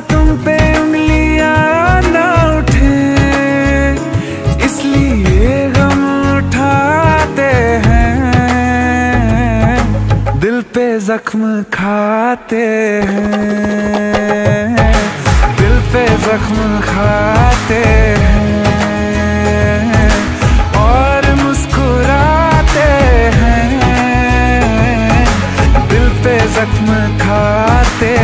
तुम पे उंगलियाँ ना उठे, इसलिए गम उठाते हैं, दिल पे जख्म खाते हैं, दिल पे जख्म खाते हैं जख्म खाते